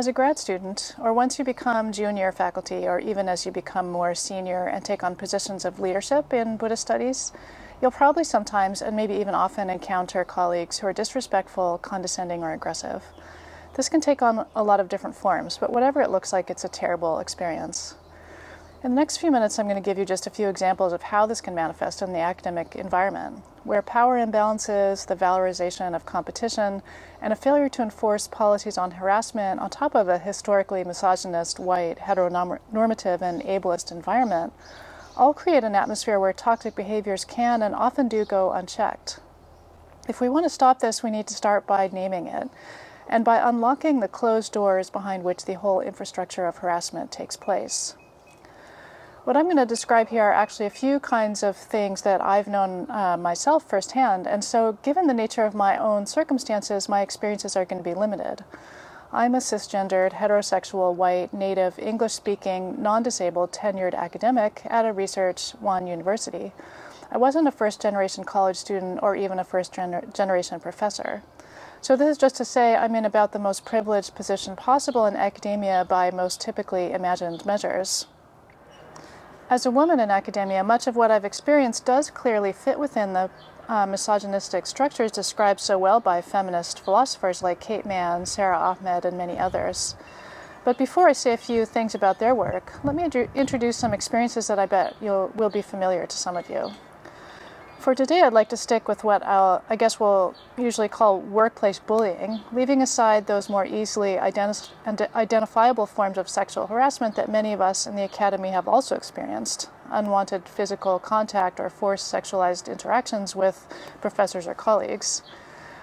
As a grad student, or once you become junior faculty, or even as you become more senior and take on positions of leadership in Buddhist studies, you'll probably sometimes, and maybe even often, encounter colleagues who are disrespectful, condescending, or aggressive. This can take on a lot of different forms, but whatever it looks like, it's a terrible experience. In the next few minutes, I'm going to give you just a few examples of how this can manifest in the academic environment, where power imbalances, the valorization of competition, and a failure to enforce policies on harassment on top of a historically misogynist, white, heteronormative, and ableist environment all create an atmosphere where toxic behaviors can and often do go unchecked. If we want to stop this, we need to start by naming it and by unlocking the closed doors behind which the whole infrastructure of harassment takes place. What I'm going to describe here are actually a few kinds of things that I've known uh, myself firsthand, and so given the nature of my own circumstances, my experiences are going to be limited. I'm a cisgendered, heterosexual, white, native, English speaking, non disabled, tenured academic at a research one university. I wasn't a first generation college student or even a first gener- generation professor. So, this is just to say I'm in about the most privileged position possible in academia by most typically imagined measures. As a woman in academia, much of what I've experienced does clearly fit within the uh, misogynistic structures described so well by feminist philosophers like Kate Manne, Sara Ahmed, and many others. But before I say a few things about their work, let me introduce some experiences that I bet you'll, will be familiar to some of you. For today, I'd like to stick with what I'll, I guess we'll usually call workplace bullying, leaving aside those more easily identi- identifiable forms of sexual harassment that many of us in the academy have also experienced unwanted physical contact or forced sexualized interactions with professors or colleagues.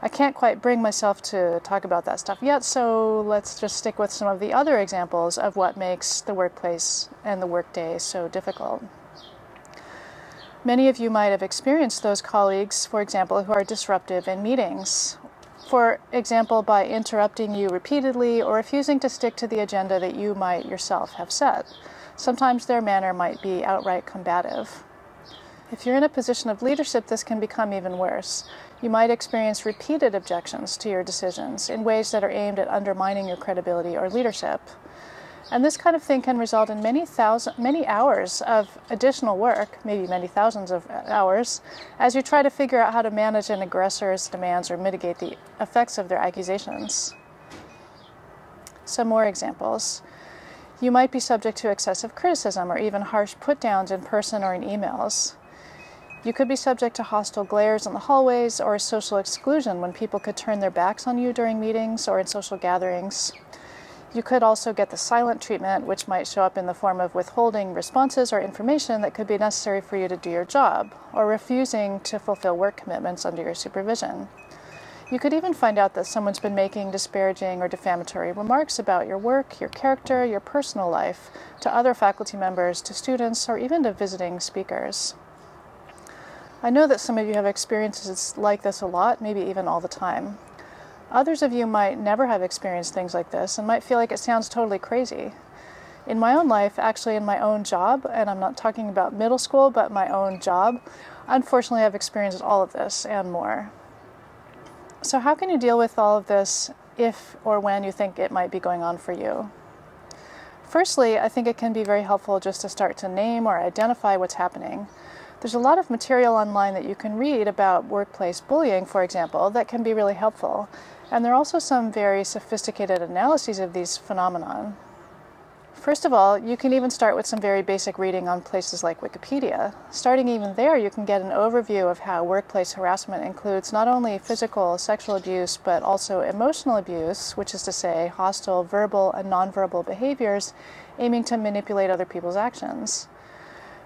I can't quite bring myself to talk about that stuff yet, so let's just stick with some of the other examples of what makes the workplace and the workday so difficult. Many of you might have experienced those colleagues, for example, who are disruptive in meetings. For example, by interrupting you repeatedly or refusing to stick to the agenda that you might yourself have set. Sometimes their manner might be outright combative. If you're in a position of leadership, this can become even worse. You might experience repeated objections to your decisions in ways that are aimed at undermining your credibility or leadership. And this kind of thing can result in many thousand, many hours of additional work, maybe many thousands of uh, hours, as you try to figure out how to manage an aggressor's demands or mitigate the effects of their accusations. Some more examples. You might be subject to excessive criticism or even harsh put downs in person or in emails. You could be subject to hostile glares in the hallways or social exclusion when people could turn their backs on you during meetings or in social gatherings. You could also get the silent treatment, which might show up in the form of withholding responses or information that could be necessary for you to do your job, or refusing to fulfill work commitments under your supervision. You could even find out that someone's been making disparaging or defamatory remarks about your work, your character, your personal life to other faculty members, to students, or even to visiting speakers. I know that some of you have experiences like this a lot, maybe even all the time. Others of you might never have experienced things like this and might feel like it sounds totally crazy. In my own life, actually, in my own job, and I'm not talking about middle school, but my own job, unfortunately, I've experienced all of this and more. So, how can you deal with all of this if or when you think it might be going on for you? Firstly, I think it can be very helpful just to start to name or identify what's happening. There's a lot of material online that you can read about workplace bullying, for example, that can be really helpful. And there are also some very sophisticated analyses of these phenomenon. First of all, you can even start with some very basic reading on places like Wikipedia. Starting even there, you can get an overview of how workplace harassment includes not only physical, sexual abuse, but also emotional abuse, which is to say, hostile verbal and nonverbal behaviors aiming to manipulate other people's actions.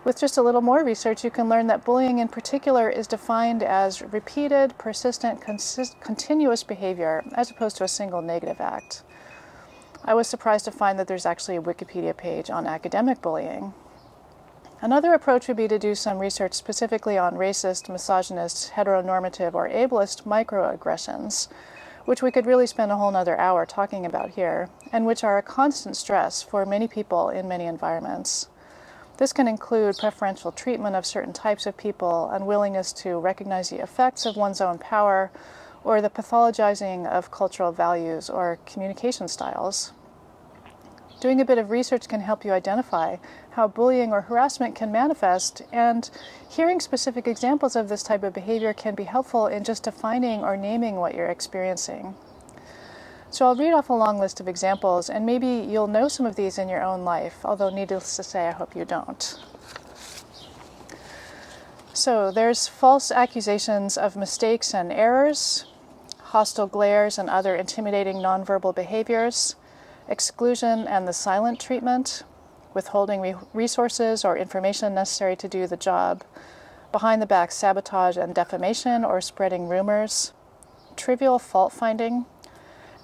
With just a little more research, you can learn that bullying in particular is defined as repeated, persistent, consist- continuous behavior as opposed to a single negative act. I was surprised to find that there's actually a Wikipedia page on academic bullying. Another approach would be to do some research specifically on racist, misogynist, heteronormative, or ableist microaggressions, which we could really spend a whole nother hour talking about here, and which are a constant stress for many people in many environments. This can include preferential treatment of certain types of people, unwillingness to recognize the effects of one's own power, or the pathologizing of cultural values or communication styles. Doing a bit of research can help you identify how bullying or harassment can manifest, and hearing specific examples of this type of behavior can be helpful in just defining or naming what you're experiencing. So I'll read off a long list of examples, and maybe you'll know some of these in your own life, although needless to say, I hope you don't. So there's false accusations of mistakes and errors, hostile glares and other intimidating nonverbal behaviors, exclusion and the silent treatment, withholding re- resources or information necessary to do the job, behind the back sabotage and defamation or spreading rumors, trivial fault finding,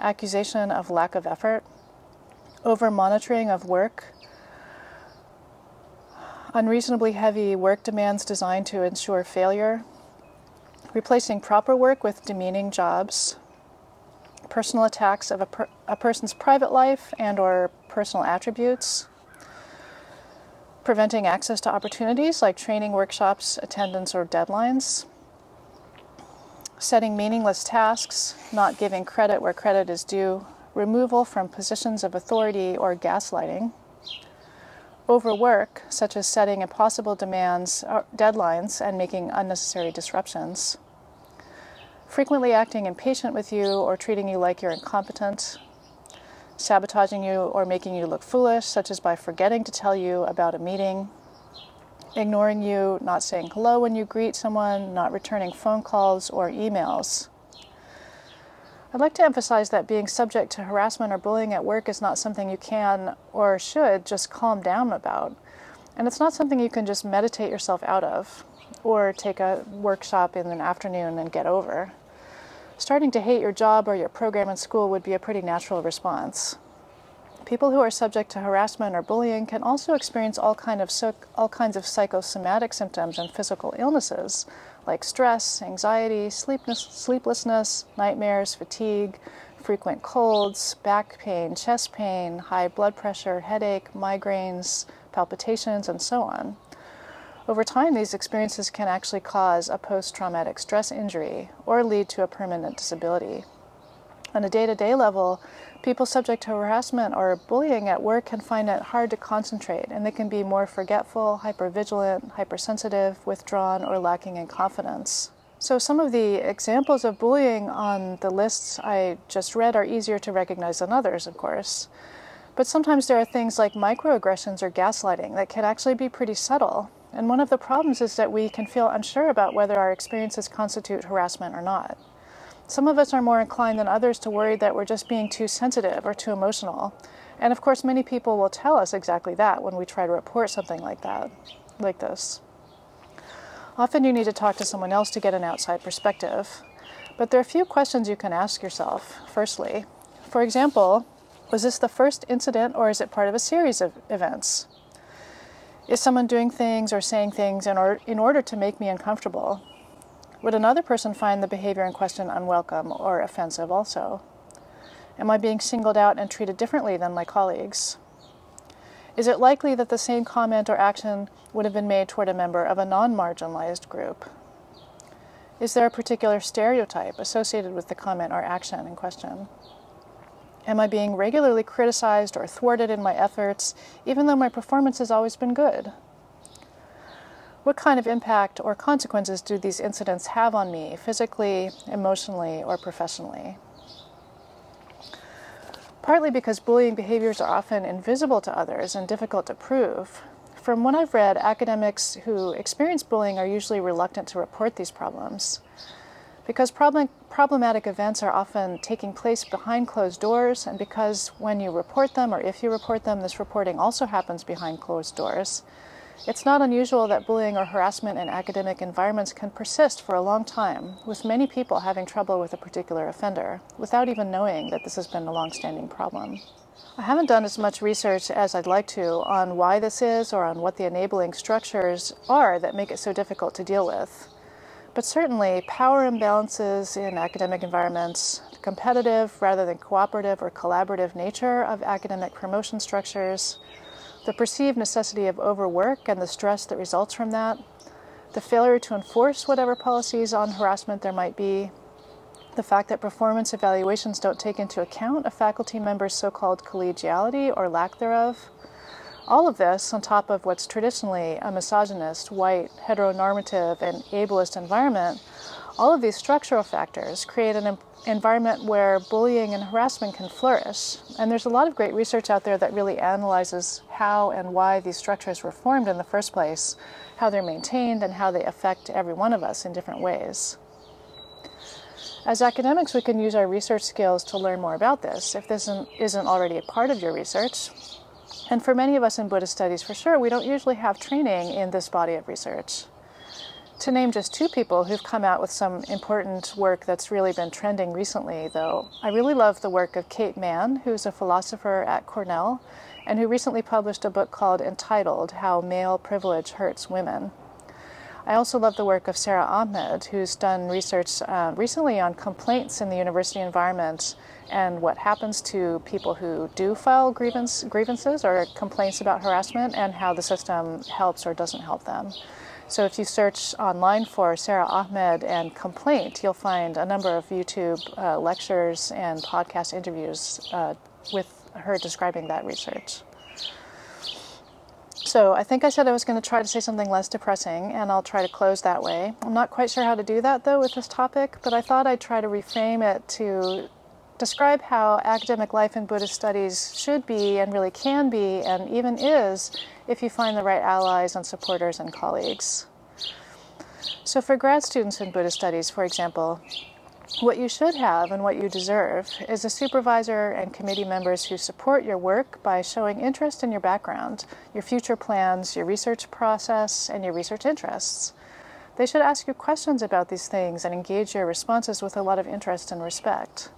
accusation of lack of effort, over monitoring of work, unreasonably heavy work demands designed to ensure failure, replacing proper work with demeaning jobs, personal attacks of a, per- a person's private life and or personal attributes, preventing access to opportunities like training workshops, attendance, or deadlines, setting meaningless tasks, not giving credit where credit is due, removal from positions of authority or gaslighting, overwork, such as setting impossible demands, uh, deadlines, and making unnecessary disruptions, frequently acting impatient with you or treating you like you're incompetent, sabotaging you or making you look foolish, such as by forgetting to tell you about a meeting, ignoring you, not saying hello when you greet someone, not returning phone calls or emails. I'd like to emphasize that being subject to harassment or bullying at work is not something you can or should just calm down about. And it's not something you can just meditate yourself out of or take a workshop in an afternoon and get over. Starting to hate your job or your program in school would be a pretty natural response. People who are subject to harassment or bullying can also experience all, kind of all kinds of psychosomatic symptoms and physical illnesses like stress, anxiety, sleeplessness, nightmares, fatigue, frequent colds, back pain, chest pain, high blood pressure, headache, migraines, palpitations, and so on. Over time, these experiences can actually cause a post traumatic stress injury or lead to a permanent disability. On a day to day level, people subject to harassment or bullying at work can find it hard to concentrate and they can be more forgetful, hypervigilant, hypersensitive, withdrawn, or lacking in confidence. So, some of the examples of bullying on the lists I just read are easier to recognize than others, of course. But sometimes there are things like microaggressions or gaslighting that can actually be pretty subtle and one of the problems is that we can feel unsure about whether our experiences constitute harassment or not. Some of us are more inclined than others to worry that we're just being too sensitive or too emotional. And of course, many people will tell us exactly that when we try to report something like that, like this. Often you need to talk to someone else to get an outside perspective. But there are a few questions you can ask yourself. Firstly, for example, was this the first incident or is it part of a series of events? Is someone doing things or saying things in, or, in order to make me uncomfortable? Would another person find the behavior in question unwelcome or offensive also? Am I being singled out and treated differently than my colleagues? Is it likely that the same comment or action would have been made toward a member of a non marginalized group? Is there a particular stereotype associated with the comment or action in question? Am I being regularly criticized or thwarted in my efforts, even though my performance has always been good? What kind of impact or consequences do these incidents have on me, physically, emotionally, or professionally? Partly because bullying behaviors are often invisible to others and difficult to prove. From what I've read, academics who experience bullying are usually reluctant to report these problems. Because problem, problematic events are often taking place behind closed doors, and because when you report them, or if you report them, this reporting also happens behind closed doors, it's not unusual that bullying or harassment in academic environments can persist for a long time, with many people having trouble with a particular offender, without even knowing that this has been a long-standing problem. I haven't done as much research as I'd like to on why this is or on what the enabling structures are that make it so difficult to deal with. But certainly, power imbalances in academic environments, the competitive rather than cooperative or collaborative nature of academic promotion structures, the perceived necessity of overwork and the stress that results from that, the failure to enforce whatever policies on harassment there might be, the fact that performance evaluations don't take into account a faculty member's so called collegiality or lack thereof. All of this, on top of what's traditionally a misogynist, white, heteronormative, and ableist environment, all of these structural factors create an environment where bullying and harassment can flourish. And there's a lot of great research out there that really analyzes how and why these structures were formed in the first place, how they're maintained, and how they affect every one of us in different ways. As academics, we can use our research skills to learn more about this if this isn't already a part of your research. And for many of us in Buddhist studies, for sure, we don't usually have training in this body of research. To name just two people who've come out with some important work that's really been trending recently, though, I really love the work of Kate Manne, who's a philosopher at Cornell, and who recently published a book called Entitled How Male Privilege Hurts Women. I also love the work of Sara Ahmed, who's done research uh, recently on complaints in the university environment and what happens to people who do file grievance, grievances or complaints about harassment and how the system helps or doesn't help them. So if you search online for Sara Ahmed and complaint, you'll find a number of YouTube uh, lectures and podcast interviews uh, with her describing that research. So I think I said I was going to try to say something less depressing, and I'll try to close that way. I'm not quite sure how to do that, though, with this topic, but I thought I'd try to reframe it to describe how academic life in Buddhist studies should be and really can be and even is if you find the right allies and supporters and colleagues. So for grad students in Buddhist studies, for example, what you should have and what you deserve is a supervisor and committee members who support your work by showing interest in your background, your future plans, your research process, and your research interests. They should ask you questions about these things and engage your responses with a lot of interest and respect.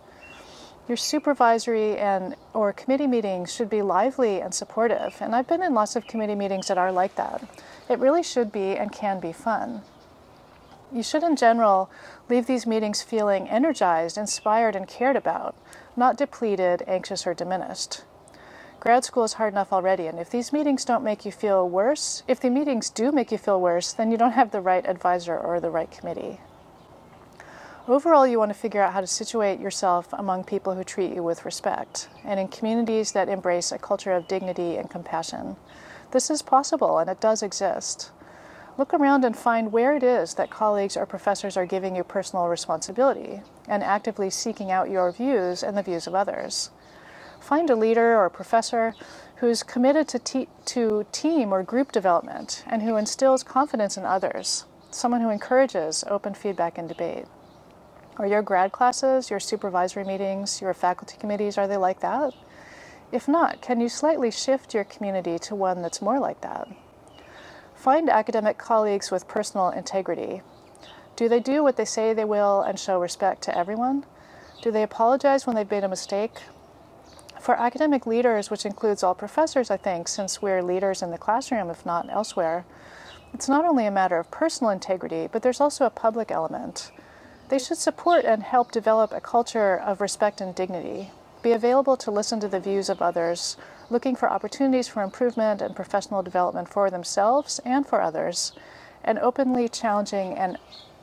Your supervisory and or committee meetings should be lively and supportive, and I've been in lots of committee meetings that are like that. It really should be and can be fun. You should, in general, leave these meetings feeling energized, inspired, and cared about, not depleted, anxious, or diminished. Grad school is hard enough already, and if these meetings don't make you feel worse, if the meetings do make you feel worse, then you don't have the right advisor or the right committee. Overall, you want to figure out how to situate yourself among people who treat you with respect and in communities that embrace a culture of dignity and compassion. This is possible and it does exist. Look around and find where it is that colleagues or professors are giving you personal responsibility and actively seeking out your views and the views of others. Find a leader or professor who's committed to, te to team or group development and who instills confidence in others, someone who encourages open feedback and debate. Are your grad classes, your supervisory meetings, your faculty committees, are they like that? If not, can you slightly shift your community to one that's more like that? Find academic colleagues with personal integrity. Do they do what they say they will and show respect to everyone? Do they apologize when they've made a mistake? For academic leaders, which includes all professors, I think, since we're leaders in the classroom, if not elsewhere, it's not only a matter of personal integrity, but there's also a public element. They should support and help develop a culture of respect and dignity, be available to listen to the views of others, looking for opportunities for improvement and professional development for themselves and for others, and openly challenging and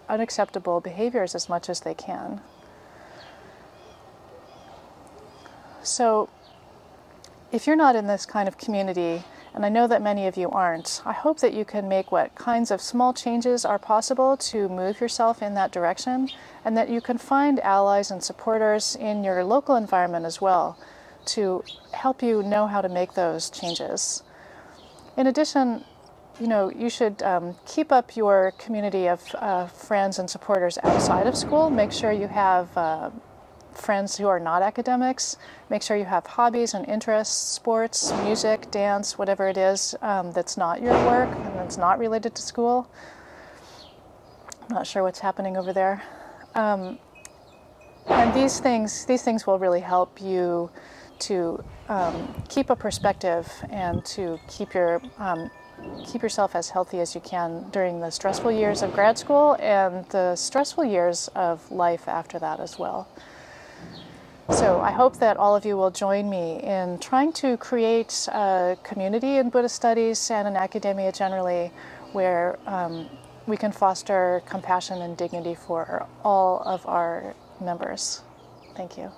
unacceptable behaviors as much as they can. So, if you're not in this kind of community, and I know that many of you aren't, I hope that you can make what kinds of small changes are possible to move yourself in that direction, and that you can find allies and supporters in your local environment as well to help you know how to make those changes. In addition, you know, you should um, keep up your community of uh, friends and supporters outside of school. Make sure you have uh, friends who are not academics. Make sure you have hobbies and interests, sports, music, dance, whatever it is um, that's not your work and that's not related to school. I'm not sure what's happening over there. Um, and these things, these things will really help you to um, keep a perspective and to keep your um, keep yourself as healthy as you can during the stressful years of grad school and the stressful years of life after that as well. So I hope that all of you will join me in trying to create a community in Buddhist studies and in academia generally where um, we can foster compassion and dignity for all of our members. Thank you.